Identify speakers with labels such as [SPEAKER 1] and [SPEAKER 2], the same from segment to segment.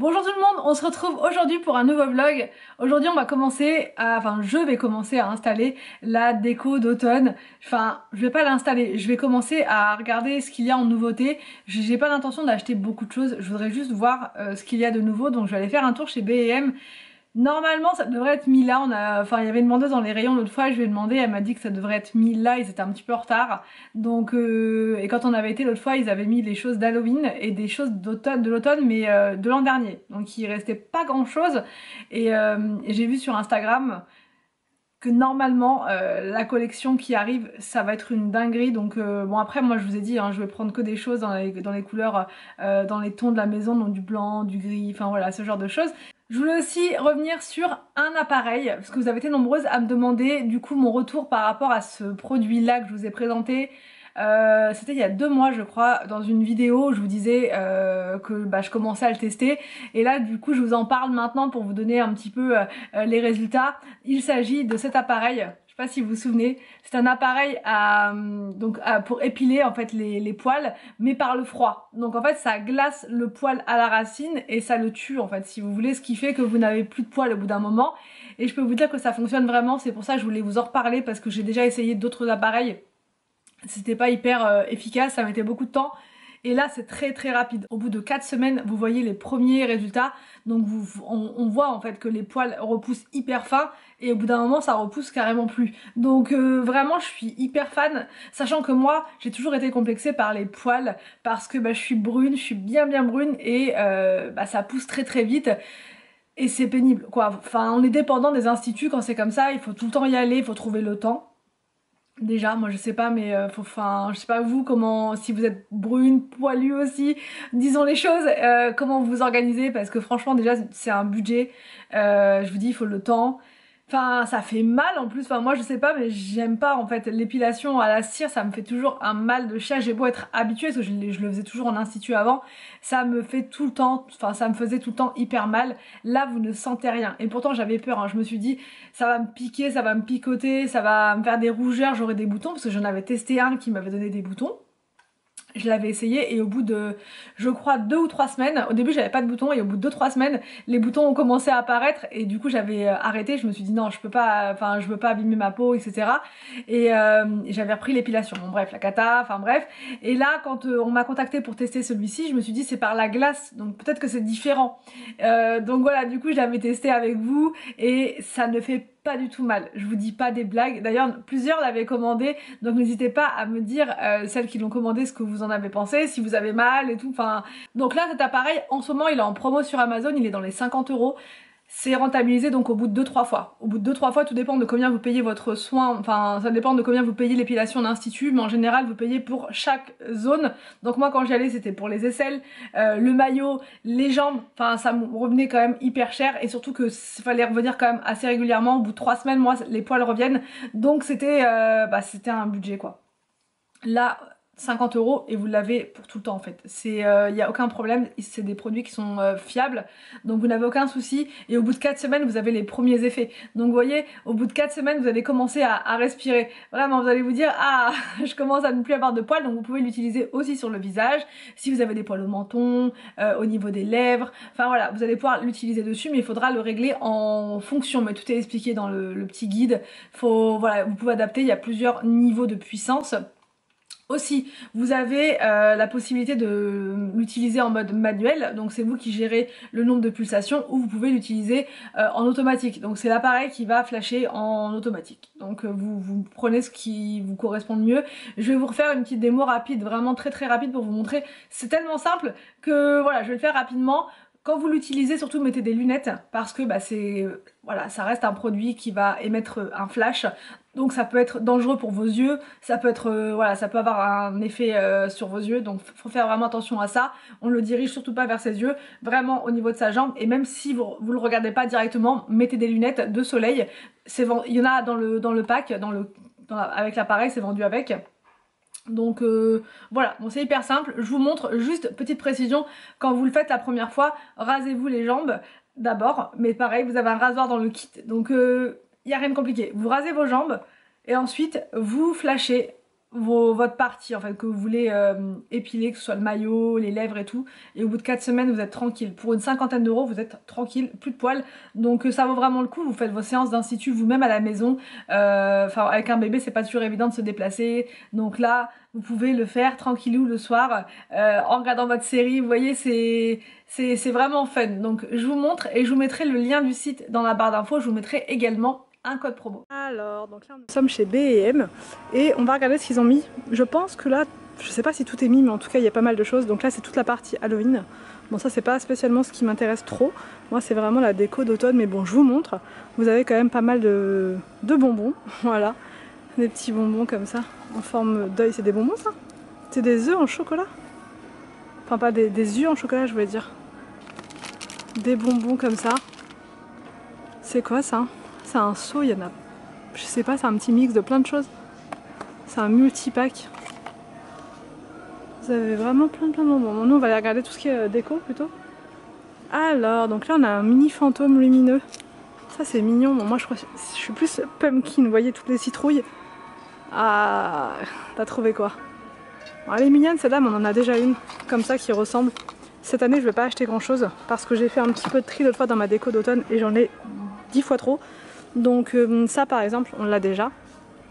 [SPEAKER 1] Bonjour tout le monde, on se retrouve aujourd'hui pour un nouveau vlog. Aujourd'hui on va commencer à, enfin je vais commencer à installer la déco d'automne. Enfin je vais pas l'installer, je vais commencer à regarder ce qu'il y a en nouveauté. J'ai pas l'intention d'acheter beaucoup de choses, je voudrais juste voir euh, ce qu'il y a de nouveau. Donc je vais aller faire un tour chez B&M Normalement ça devrait être mis là, on a, enfin il y avait une demandeuse dans les rayons l'autre fois, je lui ai demandé, elle m'a dit que ça devrait être mis là, ils étaient un petit peu en retard. Donc euh, et quand on avait été l'autre fois, ils avaient mis les choses d'Halloween et des choses d'automne, de l'automne mais euh, de l'an dernier. Donc il restait pas grand chose et, euh, j'ai vu sur Instagram que normalement la collection qui arrive ça va être une dinguerie. Donc bon après moi je vous ai dit hein, je vais prendre que des choses dans les couleurs dans les tons de la maison donc du blanc du gris enfin voilà ce genre de choses je voulais aussi revenir sur un appareil, parce que vous avez été nombreuses à me demander du coup mon retour par rapport à ce produit là que je vous ai présenté. Euh, c'était il y a deux mois je crois dans une vidéo je vous disais euh, que bah, je commençais à le tester et là du coup je vous en parle maintenant pour vous donner un petit peu euh, les résultats. Il s'agit de cet appareil si vous vous souvenez. C'est un appareil donc pour épiler en fait les, les, poils, mais par le froid. Donc en fait ça glace le poil à la racine et ça le tue en fait si vous voulez, ce qui fait que vous n'avez plus de poils au bout d'un moment. Et je peux vous dire que ça fonctionne vraiment, c'est pour ça que je voulais vous en reparler parce que j'ai déjà essayé d'autres appareils. C'était pas hyper euh, efficace, ça mettait beaucoup de temps. Et là, c'est très très rapide. Au bout de 4 semaines, vous voyez les premiers résultats. Donc on, voit en fait que les poils repoussent hyper fin et au bout d'un moment, ça repousse carrément plus. Donc euh, vraiment, je suis hyper fan. Sachant que moi, j'ai toujours été complexée par les poils parce que bah, je suis brune, je suis bien bien brune et euh, bah, ça pousse très très vite et c'est pénible quoi. Enfin, on est dépendant des instituts quand c'est comme ça, il faut tout le temps y aller, il faut trouver le temps. Déjà, moi je sais pas, mais euh, faut, enfin, je sais pas vous comment, si vous êtes brune, poilue aussi, disons les choses, euh, comment vous vous organisez parce que franchement déjà c'est un budget. Euh, je vous dis, il faut le temps. Enfin, ça fait mal en plus. Enfin, moi, je sais pas, mais j'aime pas en fait l'épilation à la cire. Ça me fait toujours un mal de chat. J'ai beau être habituée, parce que je, je, le faisais toujours en institut avant, ça me fait tout le temps. Enfin, ça me faisait tout le temps hyper mal. Là, vous ne sentez rien. Et pourtant, j'avais peur. Hein. Je me suis dit, ça va me piquer, ça va me picoter, ça va me faire des rougeurs. J'aurai des boutons parce que j'en avais testé un qui m'avait donné des boutons je l'avais essayé et au bout de je crois deux ou trois semaines au début j'avais pas de boutons et au bout de deux trois semaines les boutons ont commencé à apparaître et du coup j'avais euh, arrêté. Je me suis dit non je peux pas enfin je veux pas abîmer ma peau etc et euh, j'avais repris l'épilation. Bon bref la cata enfin bref. Et là quand euh, on m'a contacté pour tester celui-ci je me suis dit c'est par la glace donc peut-être que c'est différent. Donc voilà du coup je l'avais testé avec vous et ça ne fait pas du tout mal. Je vous dis pas des blagues. D'ailleurs, plusieurs l'avaient commandé, donc n'hésitez pas à me dire, euh, celles qui l'ont commandé, ce que vous en avez pensé, si vous avez mal et tout. Enfin, donc là, cet appareil, en ce moment, il est en promo sur Amazon, il est dans les 50 euros c'est rentabilisé donc au bout de 2-3 fois. Au bout de 2-3 fois, tout dépend de combien vous payez votre soin, enfin ça dépend de combien vous payez l'épilation d'institut, mais en général vous payez pour chaque zone. Donc moi quand j'y allais c'était pour les aisselles, euh, le maillot, les jambes, enfin ça me revenait quand même hyper cher et surtout que fallait revenir quand même assez régulièrement. Au bout de 3 semaines, moi les poils reviennent, donc c'était euh, bah, c'était un budget quoi. Là 50 euros et vous l'avez pour tout le temps en fait. Il euh, n'y a aucun problème, c'est des produits qui sont euh, fiables, donc vous n'avez aucun souci. Et au bout de 4 semaines, vous avez les premiers effets. Donc vous voyez, au bout de 4 semaines, vous allez commencer à, respirer. Vraiment, vous allez vous dire, ah, je commence à ne plus avoir de poils, donc vous pouvez l'utiliser aussi sur le visage. Si vous avez des poils au menton, euh, au niveau des lèvres, enfin voilà, vous allez pouvoir l'utiliser dessus, mais il faudra le régler en fonction. Mais tout est expliqué dans le, le petit guide. Faut, voilà, vous pouvez adapter, il y a plusieurs niveaux de puissance. Aussi, vous avez euh, la possibilité de l'utiliser en mode manuel, donc c'est vous qui gérez le nombre de pulsations, ou vous pouvez l'utiliser euh, en automatique. Donc c'est l'appareil qui va flasher en automatique. Donc euh, vous, vous prenez ce qui vous correspond le mieux. Je vais vous refaire une petite démo rapide, vraiment très très rapide pour vous montrer. C'est tellement simple que voilà, je vais le faire rapidement. Quand vous l'utilisez, surtout mettez des lunettes parce que bah, c'est voilà, ça reste un produit qui va émettre un flash. Donc ça peut être dangereux pour vos yeux, ça peut être euh, voilà, ça peut avoir un effet euh, sur vos yeux. Donc faut faire vraiment attention à ça. On le dirige surtout pas vers ses yeux, vraiment au niveau de sa jambe et même si vous vous le regardez pas directement, mettez des lunettes de soleil. Il y en a dans le dans pack, avec l'appareil, c'est vendu avec. Donc euh, voilà, bon c'est hyper simple, je vous montre juste petite précision, quand vous le faites la première fois, rasez-vous les jambes d'abord, mais pareil vous avez un rasoir dans le kit, donc il n'y a rien de compliqué. Vous rasez vos jambes et ensuite vous flashez vos, votre partie en fait que vous voulez euh, épiler, que ce soit le maillot, les lèvres et tout. Et au bout de 4 semaines, vous êtes tranquille. Pour une cinquantaine d'euros, vous êtes tranquille, plus de poils. Donc euh, ça vaut vraiment le coup. Vous faites vos séances d'institut vous-même à la maison. Euh, enfin, avec un bébé, c'est pas toujours évident de se déplacer. Donc là, vous pouvez le faire tranquillou le soir en regardant votre série. Vous voyez, c'est c'est vraiment fun. Donc je vous montre et je vous mettrai le lien du site dans la barre d'infos. Je vous mettrai également un code promo. Alors, donc là, nous sommes chez B&M et on va regarder ce qu'ils ont mis. Je pense que là, je sais pas si tout est mis, mais en tout cas, il y a pas mal de choses. Donc là, c'est toute la partie Halloween. Bon, ça, c'est pas spécialement ce qui m'intéresse trop. Moi, c'est vraiment la déco d'automne, mais bon, je vous montre. Vous avez quand même pas mal de, bonbons, voilà. Des petits bonbons comme ça, en forme d'œil. C'est des bonbons, ça? C'est des œufs en chocolat? Enfin, pas des, des œufs en chocolat, je voulais dire. Des bonbons comme ça. C'est quoi ça? C'est un seau, il y en a, je sais pas, c'est un petit mix de plein de choses. C'est un multi-pack. Vous avez vraiment plein plein de bonbons. Nous on va aller regarder tout ce qui est euh, déco plutôt. Alors, donc là on a un mini fantôme lumineux. Ça c'est mignon. moi je crois je suis plus pumpkin, vous voyez toutes les citrouilles. Ah, t'as trouvé quoi? Elle est mignonne celle-là, mais on en a déjà une comme ça qui ressemble. Cette année je vais pas acheter grand chose parce que j'ai fait un petit peu de tri l'autre fois dans ma déco d'automne et j'en ai 10 fois trop. Donc euh, ça par exemple on l'a déjà.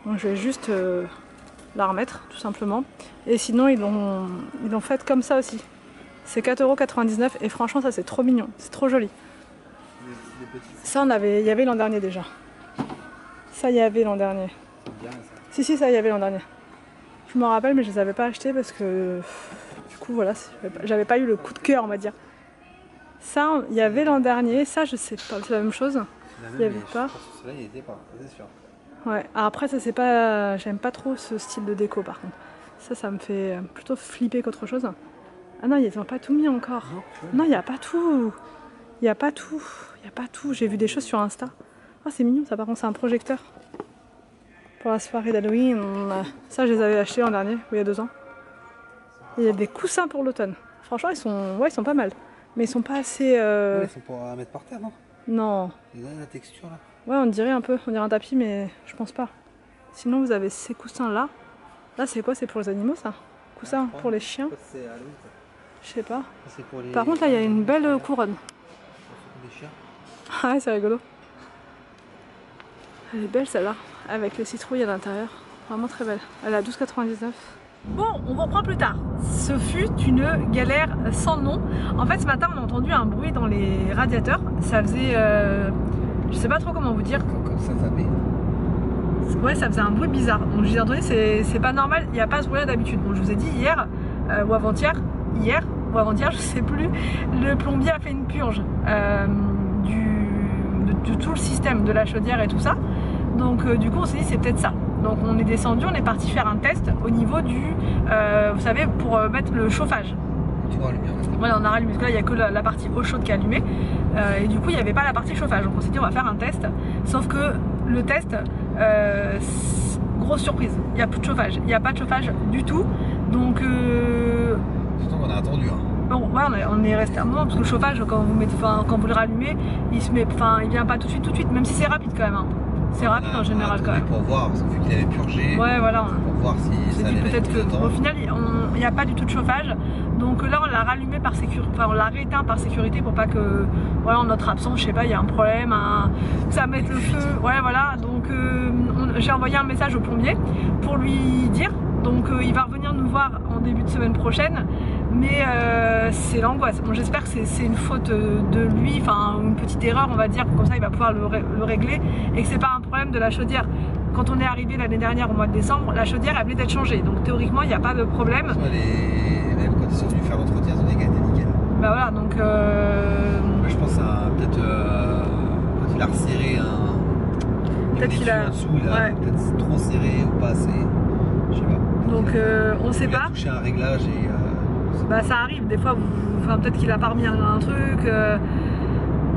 [SPEAKER 1] Donc je vais juste euh, la remettre tout simplement. Et sinon ils l'ont ils fait comme ça aussi. C'est 4,99€ et franchement ça c'est trop mignon, c'est trop joli. Ça on avait, il y avait l'an dernier déjà. Ça il y avait l'an dernier. Si si ça il y avait l'an dernier. Je me rappelle mais je les avais pas achetés parce que du coup voilà, j'avais pas eu le coup de cœur on va dire. Ça il y avait l'an dernier, ça je sais pas, c'est la même chose. Il n'y avait pas. Celui-là, il était pas, c'est sûr. Ouais, après, ça c'est pas. J'aime pas trop ce style de déco par contre. Ça, ça me fait plutôt flipper qu'autre chose. Ah non, ils n'ont pas tout mis encore. Non, il n'y a pas tout. Il n'y a pas tout. Il n'y a pas tout. J'ai vu des choses sur Insta. Ah, c'est mignon ça, par contre, c'est un projecteur. Pour la soirée d'Halloween. Ça, je les avais achetés l'an dernier, il y a deux ans. Il y a des coussins pour l'automne. Franchement, ils sont... Ouais, ils sont pas mal. Mais ils sont pas assez. Euh...
[SPEAKER 2] Ouais, ils sont pour mettre par terre, non?
[SPEAKER 1] Non.
[SPEAKER 2] la texture là?
[SPEAKER 1] Ouais, on dirait un peu, on dirait un tapis, mais je pense pas. Sinon, vous avez ces coussins là. Là, c'est quoi? C'est pour les animaux ça? Coussins pour les chiens? Je sais pas. Par contre, là, il y a une belle couronne. Ah ouais, c'est rigolo. Elle est belle celle-là, avec les citrouilles à l'intérieur. Vraiment très belle. Elle est à 12,99. Bon, on reprend plus tard. Ce fut une galère sans nom. En fait, ce matin, on a entendu un bruit dans les radiateurs. Ça faisait... Euh, je sais pas trop comment vous dire.
[SPEAKER 2] ça
[SPEAKER 1] Ouais, ça faisait un bruit bizarre. Donc j'ai entendu, c'est pas normal, il n'y a pas ce bruit-là d'habitude. Bon, je vous ai dit hier, euh, ou avant-hier, hier, ou avant-hier, je sais plus, le plombier a fait une purge euh, du, de, tout le système de la chaudière et tout ça. Donc du coup, on s'est dit, c'est peut-être ça. Donc on est descendu, on est parti faire un test au niveau du, euh, vous savez, pour euh, mettre le chauffage. Voilà, on a rallumé, parce que là il n'y a que la, partie eau chaude qui est allumée euh, et du coup il n'y avait pas la partie chauffage. Donc on s'est dit on va faire un test, sauf que le test, grosse surprise, il n'y a plus de chauffage, il n'y a pas de chauffage du tout. Donc.
[SPEAKER 2] Surtout qu'on a attendu. Hein.
[SPEAKER 1] Bon, ouais, on est, resté un moment parce que le chauffage, quand vous, mettez, quand vous le rallumez, il se met, enfin, il vient pas tout de suite, tout de suite, même si c'est rapide quand même. Hein. C'est rapide en général quand même.
[SPEAKER 2] Pour voir, vu qu'il avait purgé.
[SPEAKER 1] Ouais, voilà.
[SPEAKER 2] Pour voir si ça allait
[SPEAKER 1] peut-être que. Au final, il n'y a pas du tout de chauffage. Donc là, on l'a rallumé par sécurité. Enfin, on l'a rééteint par sécurité pour pas que. Voilà, en notre absence, je sais pas, il y a un problème, ça mette le feu. Ouais, voilà. Donc euh, j'ai envoyé un message au plombier pour lui dire. Donc euh, il va revenir nous voir en début de semaine prochaine mais euh, c'est l'angoisse. Bon, J'espère que c'est une faute de lui, enfin une petite erreur on va dire, comme ça il va pouvoir le, régler et que c'est pas un problème de la chaudière. Quand on est arrivé l'année dernière au mois de décembre, la chaudière elle venait d'être changée, donc théoriquement il n'y a pas de problème.
[SPEAKER 2] Les... Même quand ils sont venus faire l'entretien, ils ont été nickel.
[SPEAKER 1] Bah voilà, donc... Euh...
[SPEAKER 2] je pense à peut-être euh, quand il a resserré un...
[SPEAKER 1] Peut-être qu'il a...
[SPEAKER 2] Dessous, il a peut-être trop serré ou pas assez, je sais pas.
[SPEAKER 1] Donc euh, on sait pas.
[SPEAKER 2] Il a un réglage et... Euh,
[SPEAKER 1] bah ça arrive, des fois, enfin, peut-être qu'il a pas remis un, truc. Euh.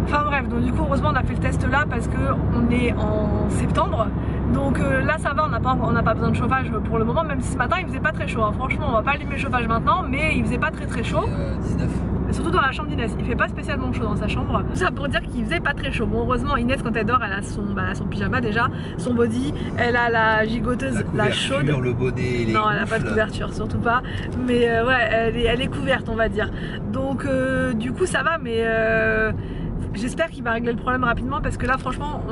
[SPEAKER 1] Enfin bref, donc du coup heureusement on a fait le test là parce que on est en septembre. Donc là ça va, on n'a pas, pas besoin de chauffage pour le moment, même si ce matin il faisait pas très chaud. Hein. Franchement on va pas allumer le chauffage maintenant, mais il faisait pas très très chaud.
[SPEAKER 2] 19.
[SPEAKER 1] Surtout dans la chambre d'Inès. Il fait pas spécialement chaud dans sa chambre. Ça pour dire qu'il faisait pas très chaud. Bon, heureusement, Inès, quand elle dort, elle a son, bah, elle a son pyjama déjà, son body, elle a la gigoteuse, la, chaude.
[SPEAKER 2] le bonnet, les
[SPEAKER 1] Non, elle a pas de couverture, surtout pas. Mais euh, ouais, elle est, elle est couverte, on va dire. Donc, euh, du coup, ça va, mais. Euh, J'espère qu'il va régler le problème rapidement parce que là franchement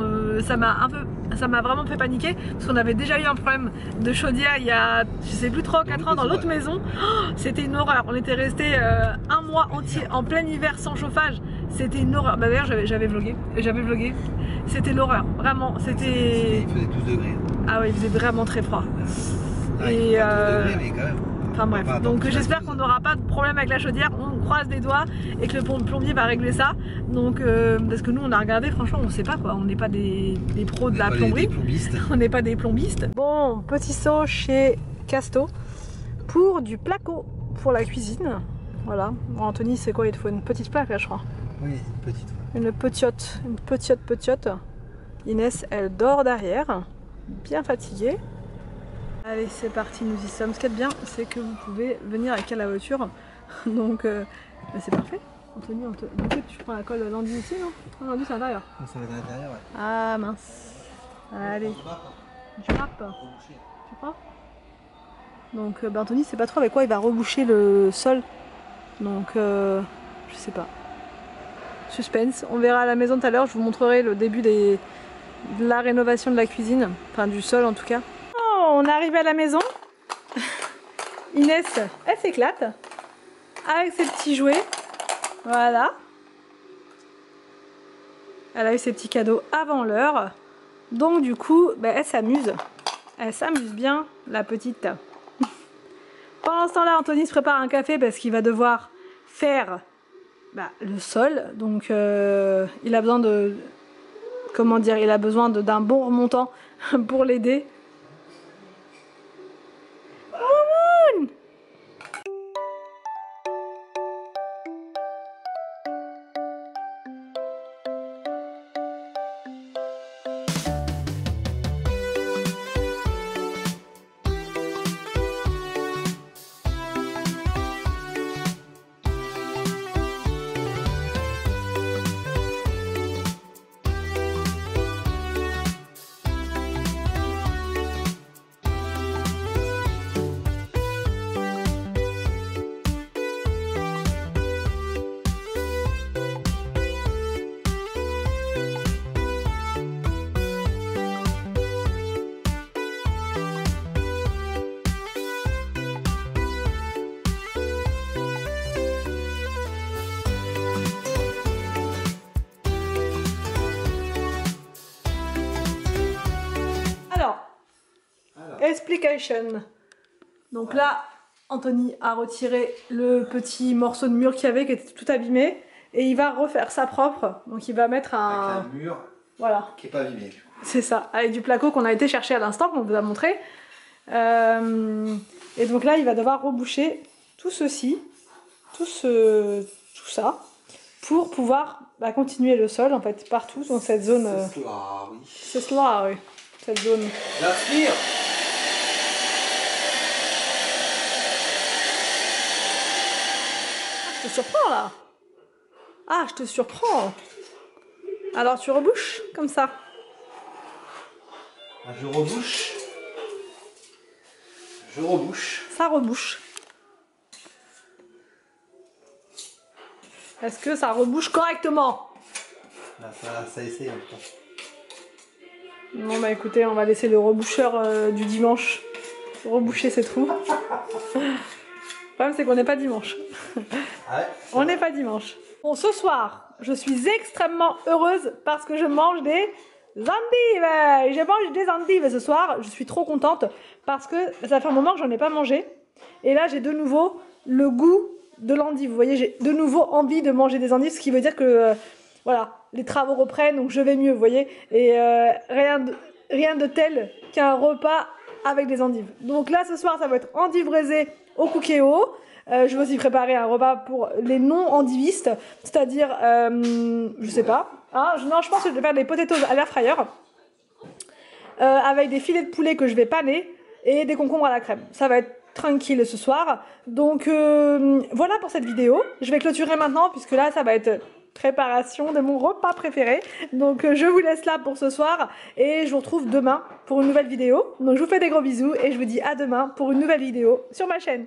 [SPEAKER 1] ça m'a un peu ça m'a vraiment fait paniquer parce qu'on avait déjà eu un problème de chaudière il y a je sais plus 3 ou 4 ans dans l'autre maison oh, c'était une horreur. On était resté euh, un mois entier en plein hiver sans chauffage. C'était une horreur. Bah, d'ailleurs j'avais vlogué. J'avais vlogué. C'était l'horreur. Vraiment c'était
[SPEAKER 2] il faisait 12 degrés.
[SPEAKER 1] Ah oui il faisait vraiment très froid.
[SPEAKER 2] Ah, et euh... degrés, mais quand même
[SPEAKER 1] Enfin bref, donc j'espère qu'on n'aura pas de problème avec la chaudière, on croise des doigts et que le plombier va régler ça. Donc euh, parce que nous on a regardé, franchement on sait pas quoi, on n'est pas des, pros de la plomberie. on n'est pas des plombistes. Bon, petit saut chez Casto pour du placo pour la cuisine. Voilà. Bon, Anthony, c'est quoi? Il te faut une petite plaque là, je crois.
[SPEAKER 2] Oui, une petite.
[SPEAKER 1] Une petite, une petite, petite. Inès, elle dort derrière, bien fatiguée. Allez, c'est parti, nous y sommes. Ce qui est bien, c'est que vous pouvez venir avec la voiture. Donc, euh, bah, c'est parfait. Anthony, on te... tu prends la colle lundi ici, non? Non, lundi c'est à l'intérieur.
[SPEAKER 2] Ça va à l'intérieur, ouais.
[SPEAKER 1] Ah mince. Allez. Tu frappes Tu crois Donc, euh, bah, Anthony, c'est pas trop avec quoi il va reboucher le sol. Donc, euh, je sais pas. Suspense. On verra à la maison tout à l'heure. Je vous montrerai le début des... de la rénovation de la cuisine. Enfin, du sol en tout cas on est arrivé à la maison. Inès, elle s'éclate avec ses petits jouets. Voilà. Elle a eu ses petits cadeaux avant l'heure. Donc du coup, ben, elle s'amuse. Elle s'amuse bien, la petite. Pendant ce temps-là, Anthony se prépare un café parce qu'il va devoir faire bah, le sol. Donc euh, il a besoin de... Comment dire Il a besoin d'un bon remontant pour l'aider. Explication. Donc là, Anthony a retiré le petit morceau de mur qu'il y avait qui était tout abîmé et il va refaire sa propre. Donc il va mettre un,
[SPEAKER 2] avec un mur
[SPEAKER 1] voilà.
[SPEAKER 2] qui est pas abîmé.
[SPEAKER 1] C'est ça, avec du placo qu'on a été chercher à l'instant, qu'on vous a montré. Euh, et donc là, il va devoir reboucher tout ceci, tout, ce, tout ça, pour pouvoir bah, continuer le sol en fait partout dans cette zone.
[SPEAKER 2] C'est cela, oui.
[SPEAKER 1] C'est cela, oui. Cette zone.
[SPEAKER 2] L'avenir
[SPEAKER 1] te surprends là Ah, je te surprends Alors tu rebouches comme ça
[SPEAKER 2] ah, Je rebouche. Je rebouche.
[SPEAKER 1] Ça rebouche. Est-ce que ça rebouche correctement?
[SPEAKER 2] Là, ça, ça essaye en tout cas.
[SPEAKER 1] Bon bah écoutez, on va laisser le reboucheur euh, du dimanche reboucher ses trous. le problème c'est qu'on n'est pas dimanche. On n'est pas dimanche. Bon, ce soir, je suis extrêmement heureuse parce que je mange des endives. Je mange des endives ce soir. Je suis trop contente parce que ça fait un moment que j'en ai pas mangé. Et là, j'ai de nouveau le goût de l'endive. Vous voyez, j'ai de nouveau envie de manger des endives, ce qui veut dire que, euh, voilà, les travaux reprennent, donc je vais mieux, vous voyez. Et euh, rien, de, rien de tel qu'un repas avec des endives. Donc là, ce soir, ça va être endives braisées au cookéo. Euh, je vais aussi préparer un repas pour les non-endivistes, c'est-à-dire, euh, je sais pas. Hein, non, je pense que je vais faire des potatoes à l'air fryer euh, avec des filets de poulet que je vais paner et des concombres à la crème. Ça va être tranquille ce soir. Donc euh, voilà pour cette vidéo. Je vais clôturer maintenant puisque là ça va être préparation de mon repas préféré. Donc je vous laisse là pour ce soir et je vous retrouve demain pour une nouvelle vidéo. Donc je vous fais des gros bisous et je vous dis à demain pour une nouvelle vidéo sur ma chaîne.